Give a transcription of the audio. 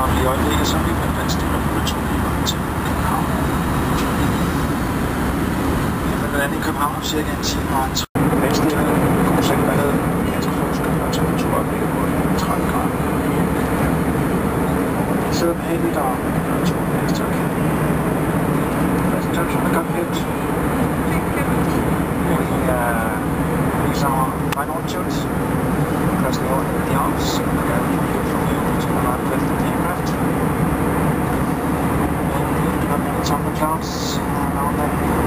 og i øjeblikket så vil man med vandstiller på Metrolinjen til København. Jeg vil lande i København om cirka en time og en Vandstiller, god seng ballade, ganske forskel og temperaturoplægget på 30 grader. Jeg sidder med behageligt og har to ekstra kan. Passengers on the cockpit. We, on that.